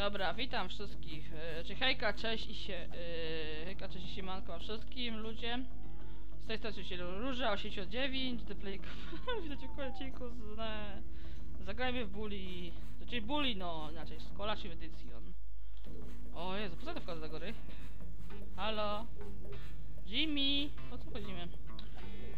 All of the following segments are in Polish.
Dobra, witam wszystkich. E, Czy hejka, cześć i się. e, Hejka, cześć i siemanko wszystkim ludzie. Z tej strony się Róża 89, The Play. Witajcie w kolejnym z. Zagrajmy w Bully. Znaczy Bully, no inaczej, Scholarship Edition. O Jezu, po co to wchodzę do góry? Halo? Jimmy? O co chodzimy?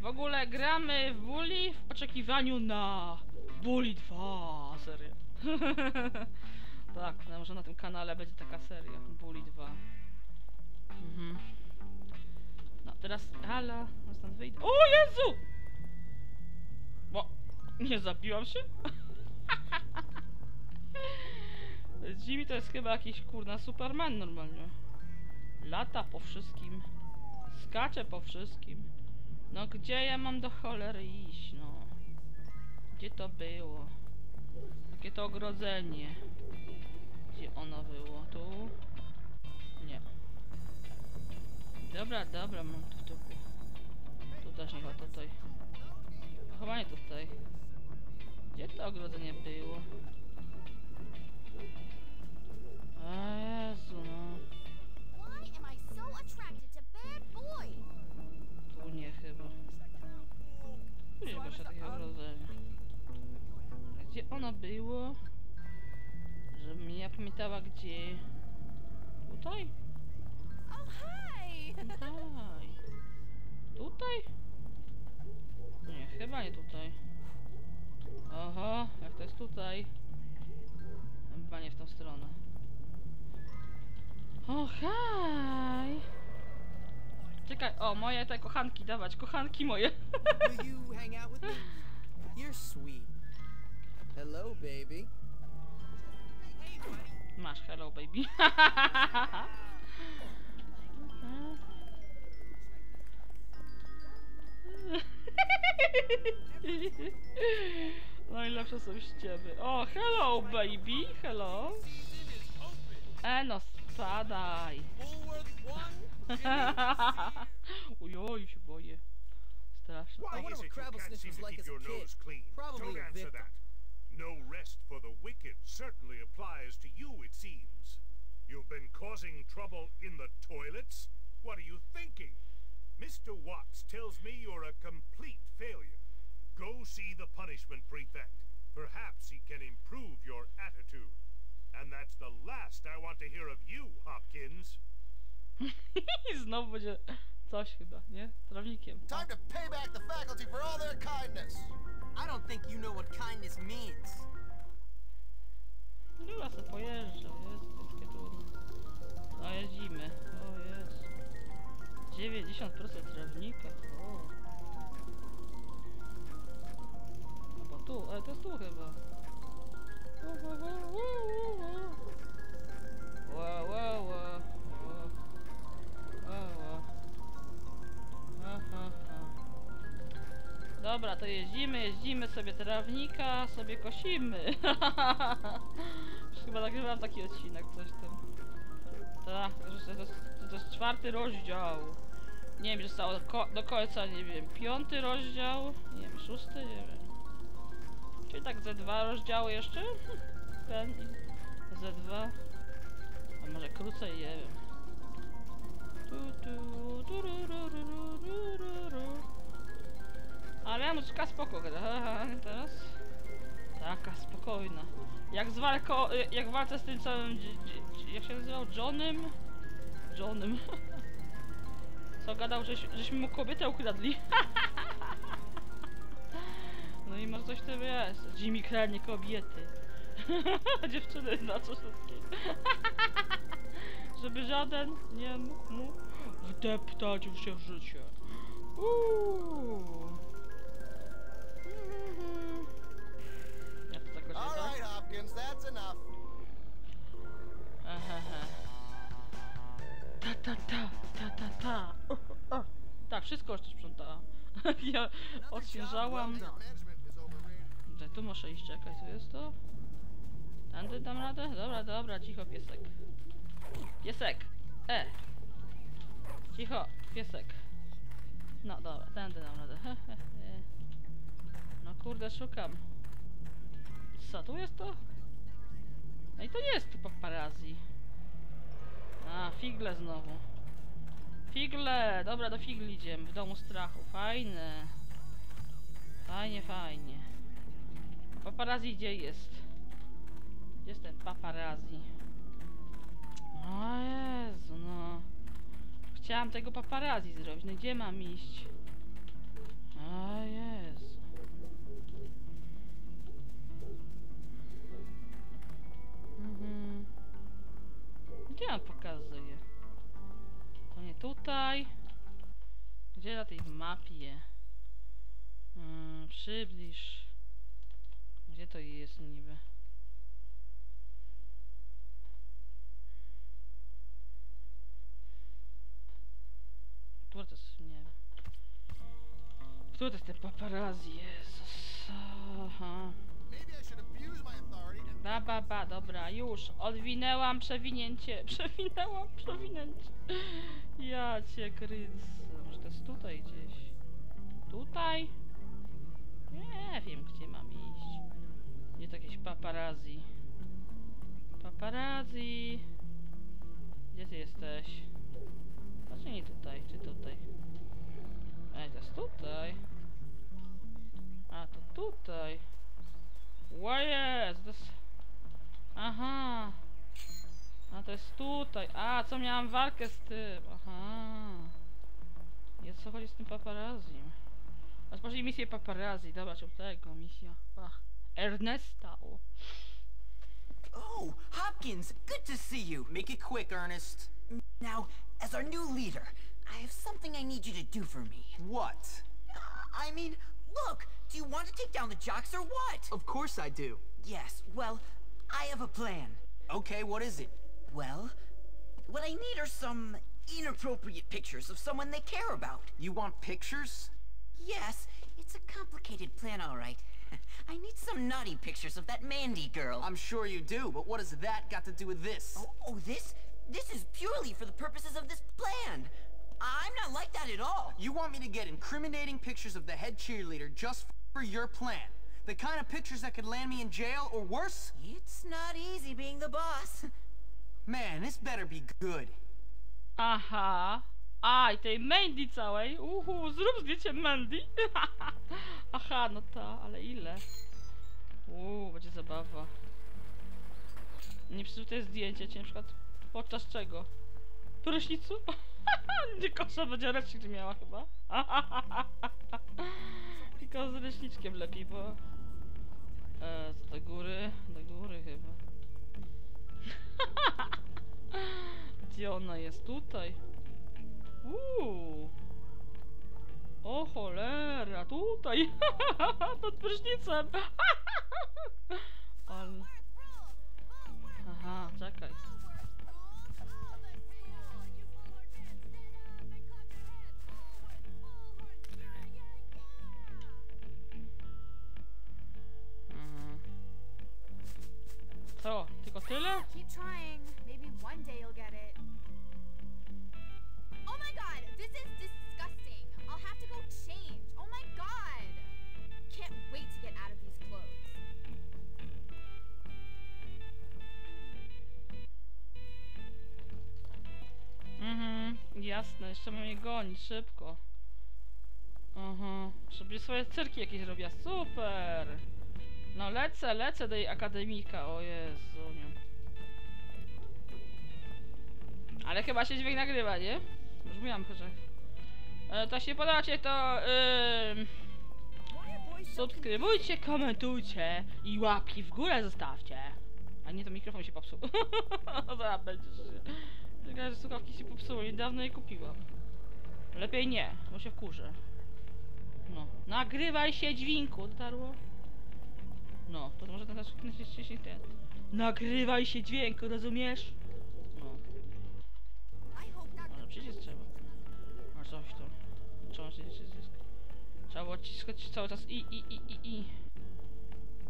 W ogóle gramy w Bully w oczekiwaniu na Bully 2 serię. tak, no może na tym kanale będzie taka seria Bully 2. Mhm. No teraz, halo, no stąd wyjdę. O Jezu! Bo, nie zabiłam się? Jimmy to jest chyba jakiś kurna Superman normalnie. Lata po wszystkim. Skacze po wszystkim. No gdzie ja mam do cholery iść, no? Gdzie to było? Jakie to ogrodzenie? Gdzie ono było? Tu? Nie. Dobra, dobra, mam tu w tyłku. Tu też nie ma tutaj. Chyba nie tutaj. Gdzie to ogrodzenie było? A Jezu, no. Gdzie ono było? Żebym ja pamiętała gdzie. Tutaj? Oh, hi! Tutaj. Tutaj? Nie, chyba nie tutaj. Oho, jak to jest tutaj? Chyba nie w tą stronę. O, haj! Czekaj, o, moje te kochanki dawać, kochanki moje. You're sweet. Hello, baby. Masz, hello baby. Najlepsze są ściemy. O, hello baby, hello. E no, spadaj. Ujoj, się boję. Straszne. No rest for the wicked certainly applies to you, it seems. You've been causing trouble in the toilets? What are you thinking? Mr. Watts tells me you're a complete failure. Go see the punishment prefect. Perhaps he can improve your attitude. And that's the last I want to hear of you, Hopkins. I znowu będzie coś chyba, nie? Trawnikiem. Time to pay back the faculty for all their kindness. I don't think you know what kindness means. Dobra, se pojeżdża, jest takie trudne. No jeździmy, o jest. 90% trawnika, o. Bo tu, ale to jest tu chyba. Ła, ła, ła, ła. Ła, ła. Dobra, to jeździmy, jeździmy sobie trawnika, sobie kosimy. Chyba nagrywam taki odcinek, coś tam. Tak, to jest, to jest czwarty rozdział. Nie wiem, że zostało do, do końca, nie wiem, piąty rozdział, nie wiem, szósty, nie wiem. Czyli tak ze dwa rozdziały jeszcze? Ten i ze dwa. A może krócej, nie wiem. Tu, tu, tu, ru, ru, ru, ru, ru, ru. Ale muzyka spoko. Teraz? Taka spokojna. Jak z walką, jak walczę z tym całym, jak się nazywał? Johnem? Johnem. Co gadał, żeś, żeśmy mu kobietę ukradli. No i może coś w tym jest. Jimmy kradnie kobiety. Dziewczyny znaczy wszystkie. Żeby żaden nie mógł mu wdeptać w się w życie. Uuu. All right, Hopkins, that's enough. Ta ta ta, ta ta ta. O, o. Tak, wszystko już tu sprzątałam. ja odświeżałam. Tutaj tu muszę iść, czekaj, tu jest to? Tędy dam radę? Dobra, dobra, cicho piesek. Piesek! E! Cicho, piesek. No dobra, tędy dam radę. No kurde, szukam. Co, tu jest to? No i to jest tu paparazzi. figle znowu. Figle! Dobra, do figli idziemy. W domu strachu. Fajne. Fajnie, fajnie. Paparazzi gdzie jest? Gdzie jest ten paparazzi? O Jezu, no. Chciałam tego paparazzi zrobić. No gdzie mam iść? Gdzie on pokazuje? To nie tutaj. Gdzie na tej mapie? Mm, przybliż. Gdzie to jest niby? Który to jest? Nie wiem. Który to jest ten paparazzi? Jezus. Aha. Ba, ba, ba, dobra, już. Odwinęłam przewinięcie. Przewinęłam przewinięcie. Ja cię kręcę. Może to jest tutaj gdzieś. Tutaj? Nie wiem, gdzie mam iść. Gdzie to jakieś paparazzi? Paparazzi. Gdzie ty jesteś? Co miałam walkę z tym. Aha. I o co chodzi z tym paparazzi? Rozpocznij misję paparazzi. Dobra, czy tego misja. Ach. Ernesta. O. Oh, Hopkins, good to see you. Make it quick, Ernest. Now, as our new leader, I have something I need you to do for me. What? Uh, I mean, look, do you want to take down the jocks or what? Of course I do. Yes, well, I have a plan. Okay, what is it? Well, what I need are some inappropriate pictures of someone they care about. You want pictures? Yes, it's a complicated plan, all right. I need some naughty pictures of that Mandy girl. I'm sure you do, but what has that got to do with this? Oh, oh, this? This is purely for the purposes of this plan. I'm not like that at all. You want me to get incriminating pictures of the head cheerleader just for your plan? The kind of pictures that could land me in jail or worse? It's not easy being the boss. Man, this better be good. Aha. A, i tej Mandy całej. Uhu, zrób zdjęcie Mandy. Aha, no ta, ale ile? Uuu, będzie zabawa. Nie przeczytaj zdjęcie cię na przykład podczas czego? Prysznicu? Nie kosza będzie ręcznik miała chyba. Tylko z ręczniczkiem lepiej, bo... E, do góry? Do góry chyba. Gdzie ona jest? Tutaj. Uuu. O cholera, tutaj. Pod prysznicem. Ale... Aha, czekaj. Keep trying. Maybe one day you'll get it. Oh my god, this is disgusting. I'll have to go change. Oh my god. Can't wait to get out of these clothes. Mhm, jasne, jeszcze mnie goni, szybko. Mhm, żeby swoje cyrki jakieś robiła, super! No lecę, lecę do jej akademika, o Jezu. nie. Ale chyba się dźwięk nagrywa, nie? Mówiłam, że... E, to się podobacie, to... Yy... Subskrybujcie, komentujcie i łapki w górę zostawcie. A nie, to mikrofon się popsuł. Zaraz będzie, że się... Tylko, że słuchawki się popsuły, niedawno je kupiłam. Lepiej nie, bo się wkurzę. No. Nagrywaj się dźwięku, dotarło? No, to może teraz nacisnąć ten. Nagrywaj się dźwięku, rozumiesz? Przycisk trzeba. Może coś tam. Trzeba przycisk. Trzeba było ciskać cały czas i, i, i, i, i.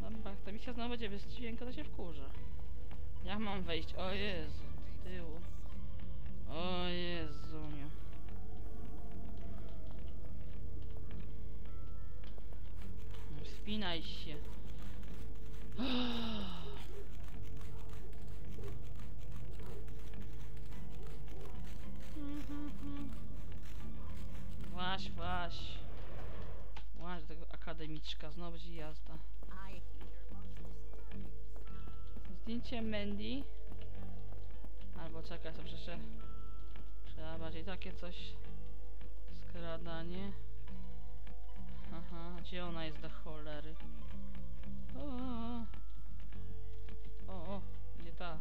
Dobra, jak ta misja znowu będzie bez dźwięku, to się wkurzę. Jak mam wejść? O Jezu, z tyłu. O Jezu, nie. Wspinaj się. Akademiczka, znowu będzie jazda. Zdjęcie Mandy. Albo czekaj, sobie jeszcze. Trzeba bardziej takie coś. Skradanie. Aha, gdzie ona jest do cholery? O, o, o, gdzie ta?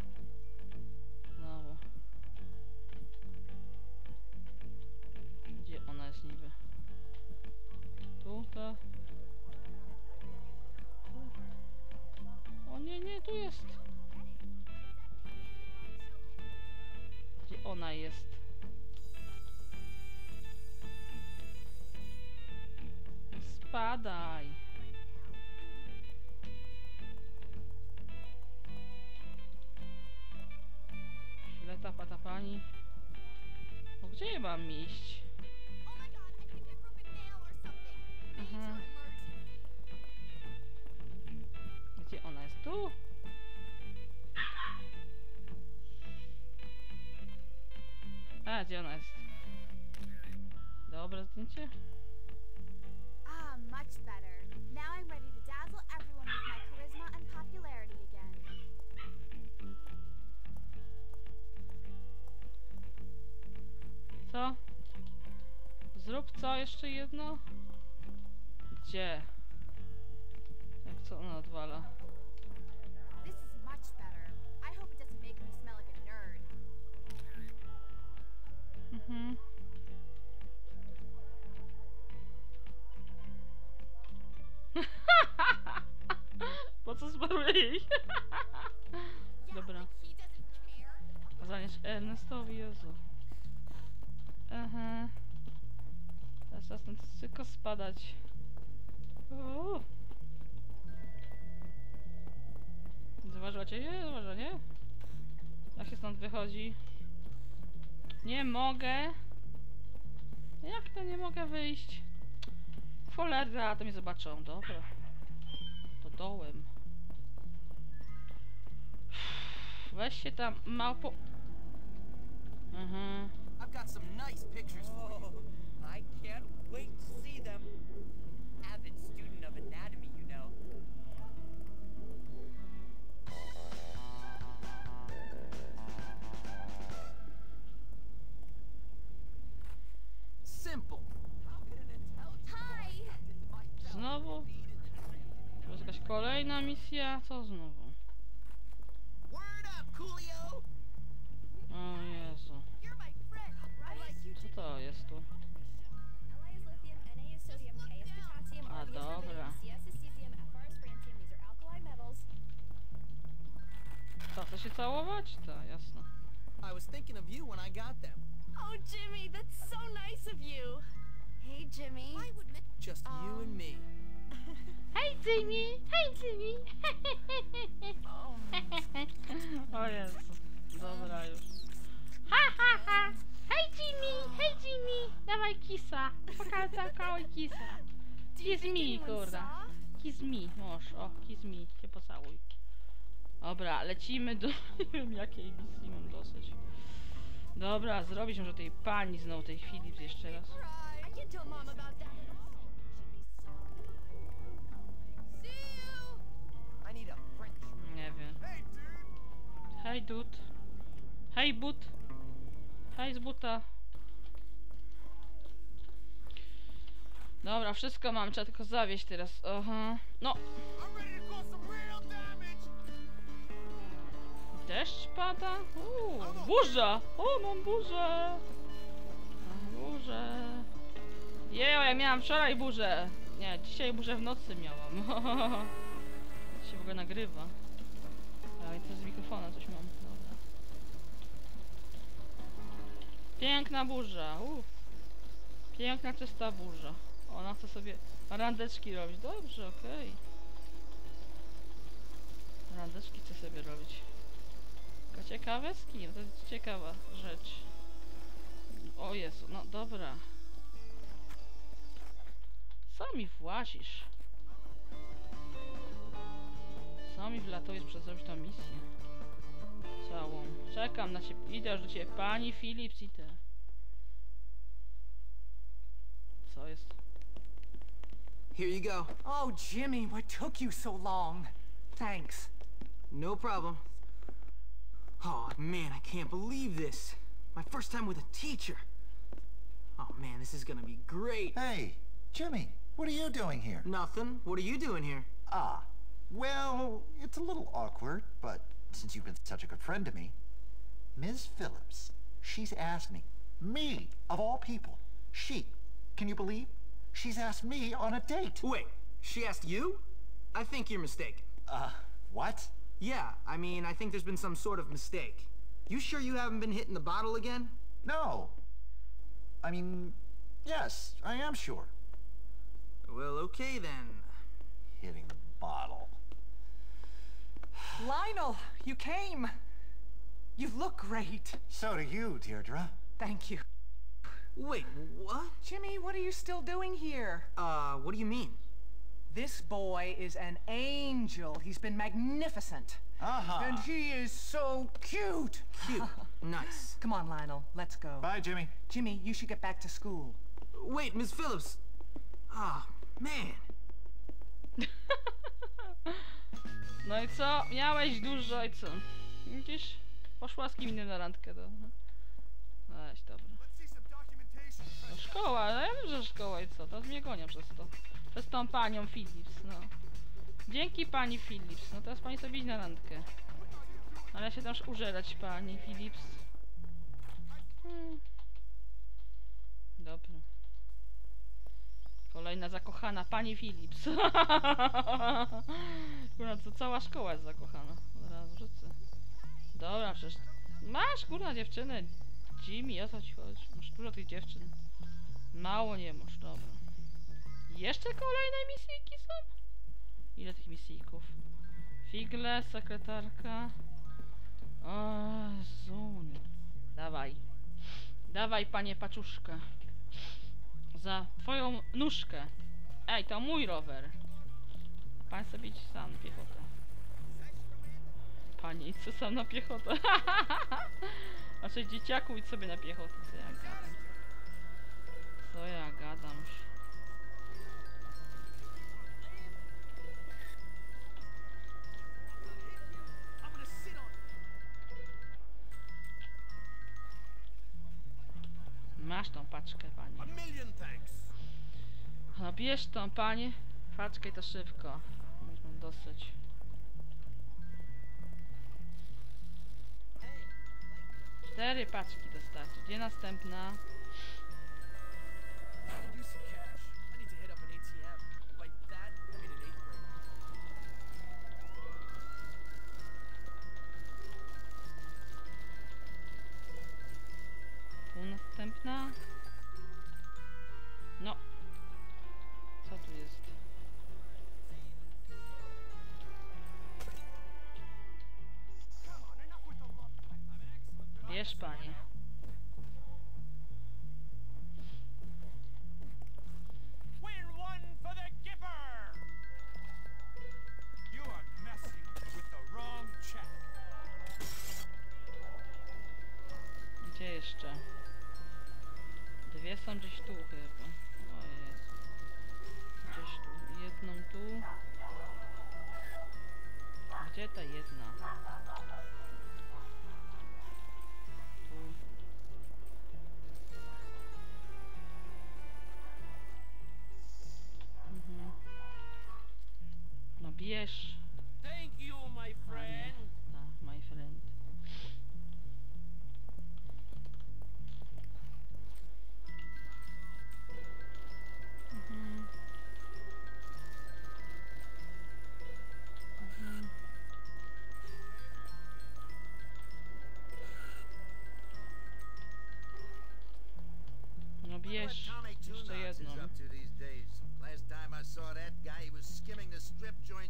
Gdzie ona jest? Tu? A, gdzie ona jest? Dobre zdjęcie? Ah, much better. Now I'm ready to dazzle everyone with my Co? Zrób co? Jeszcze jedno? Gdzie? Jak co ona odwala? Mhm. Po co zbaruję jej? Dobra. Zanieś Ernestowi, Jezu. Aha. Teraz czas stąd tylko spadać. Uuu. Zauważyłacie? Zauważa, nie? Jak się stąd wychodzi? Nie mogę. Jak to nie mogę wyjść? Cholera, to mnie zobaczą. Dobra. To dołem. Weź się tam, małpo... Mhm. I've got some nice pictures for you. Oh, I can't wait to see them. Avid student of anatomy, you know. Simple. Hi. Znowu? To jest jakaś kolejna misja? Co znowu? Całować? Tak, jasno. I was thinking of you when I got them. Oh, Jimmy, that's so nice of you. Hey, Jimmy. I would miss Just you and me. Um. Hej Jimmy! Hej Jimmy! o Jezu. Dobra już. Ha ha ha! Hej Jimmy! Hej Jimmy! Dawaj kisa! Pokazał kisa! Kiss me, kurda. Kiss me, możesz. O, kiss me. Cię pocałuj. Dobra, lecimy do... Nie wiem jakiej misji mam dosyć. Dobra, zrobić może tej pani znowu, tej Philips jeszcze raz. Nie wiem. Hej dud. Hej but. Hej z buta. Dobra, wszystko mam, trzeba tylko zawieść teraz. Aha. No, deszcz pada. Uuu, burza. O, mam burzę. Burzę. Jejo, ja miałam wczoraj burzę. Nie, dzisiaj burzę w nocy miałam. się w ogóle nagrywa. A i to z mikrofona coś mam. Dobra. Piękna burza. Uff. Piękna, czysta burza. Ona chce sobie randeczki robić. Dobrze, okej. Randeczki chce sobie ciekawe z kim? To jest ciekawa rzecz. O Jezu, no dobra. Co mi włazisz? Co mi wlatujesz przez zrobić tą misję? Całą. Czekam na ciebie. Idę już do ciebie. Pani Philips i te. Co jest? Here you go. Oh, Jimmy, what took you so long? Thanks. No problem. Oh, man, I can't believe this. My first time with a teacher. Oh, man, this is gonna be great. Hey, Jimmy, what are you doing here? Nothing. What are you doing here? Ah, well, it's a little awkward, but since you've been such a good friend to me, Ms. Phillips, she's asked me, me, of all people, she, can you believe? She's asked me on a date. Wait, she asked you? I think you're mistaken. Uh, what? Yeah, I mean, I think there's been some sort of mistake. You sure you haven't been hitting the bottle again? No. I mean, yes, I am sure. Well, okay then. Hitting the bottle. Lionel, you came. You look great. So do you, Deirdre. Thank you. Wait, what? Jimmy, what are you still doing here? Uh, what do you mean? This boy is an angel. He's been magnificent. Uh-huh. And he is so cute. Cute. nice. Come on, Lionel, let's go. Bye, Jimmy. Jimmy, you should get back to school. Wait, Miss Phillips. Ah, man. No i co? Miałeś dużo i co? Widzisz? Poszła z kim innym na randkę, to... Weź, dobra. Let's see some documentation. No szkoła, no ja wiem, że szkoła i co? Teraz mnie gonią przez to. Przez tą panią Philips, no. Dzięki pani Philips. No teraz pani sobie iść na randkę. Ale ja się też użerać pani Philips. Hmm. Dobra. Kolejna zakochana pani Philips. Kurwa, to cała szkoła jest zakochana. Zaraz wrzucę. Dobra, przecież... Masz kurwa dziewczynę. Jimmy, o co ci chodzi? Masz dużo tych dziewczyn. Mało nie masz, dobra. Jeszcze kolejne misyjki są? Ile tych misyjków? Figle, sekretarka. O, zun. Dawaj. Dawaj, panie paczuszkę. Za twoją nóżkę. Ej, to mój rower. A pan sobie idź sam na piechotę. Panie, idź sam na piechotę. Znaczy, dzieciaku, idź sobie na piechotę. Co ja gadam? Co ja gadam Masz tą paczkę, panie. No bierz tą, panie. Paczkę to szybko. Już mam dosyć. Cztery paczki dostarczy. Gdzie następna? Chap. Gdzie jeszcze? Dwie są gdzieś tu chyba. O Jezu. Gdzieś tu. Jedną tu. Gdzie ta jedna?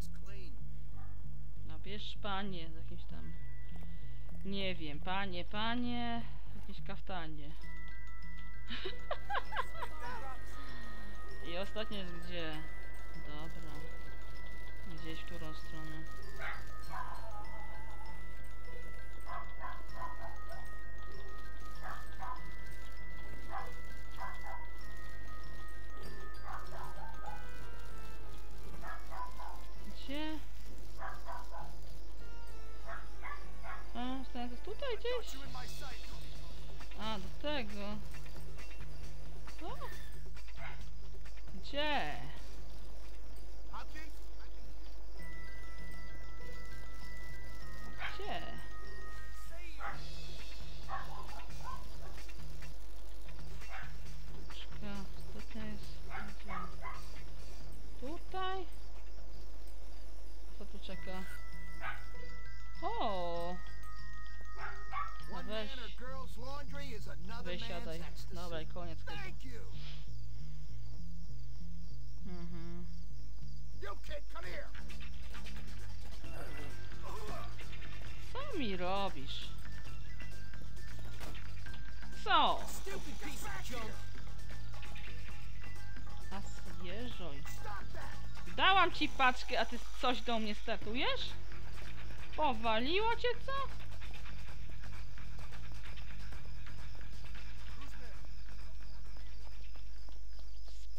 Clean. No panie z jakimś tam. Nie wiem, panie, panie. Jakieś kaftanie. I ostatnie jest gdzie? Dobra. Gdzieś w którą stronę? Gdzieś? A, do tego. Co? Junk. A that. Dałam ci paczkę, a ty coś do mnie startujesz? Powaliło cię co?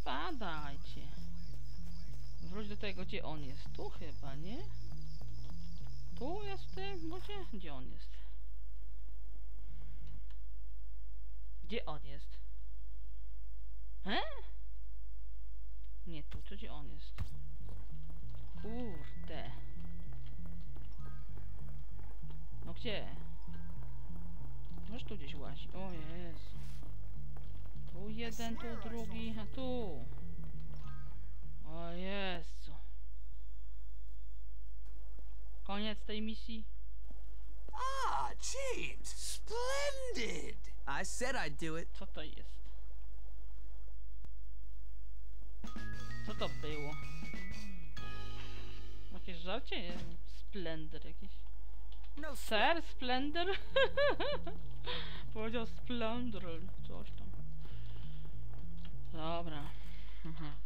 Spadajcie. Wróć do tego, gdzie on jest. Tu chyba, nie? Tu jest w tym? Gdzie on jest? Gdzie on jest? He? Nie tu, to gdzie on jest? Kurde. No gdzie? Może tu gdzieś łazi. O Jezu. Tu jeden, tu drugi, a tu. O Jezu. Koniec tej misji? Ah, James, splendid! I said I'd do it. Co to jest? Co to było? Jakieś żarcie? Splendor jakiś. No, Ser? Splendor? Powiedział Splendor. Coś tam. Dobra. Mhm.